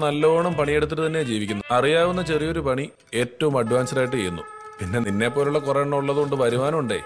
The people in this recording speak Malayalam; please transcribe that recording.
നല്ലോണം പണിയെടുത്തിട്ട് തന്നെ ജീവിക്കുന്നു അറിയാവുന്ന ചെറിയൊരു പണി ഏറ്റവും അഡ്വാൻസ്ഡ് ആയിട്ട് ചെയ്യുന്നു. പിന്നെ നിന്നെ പോലുള്ള കുറെ എണ്ണം ഉള്ളതുകൊണ്ട് വരുമാനമുണ്ടേ.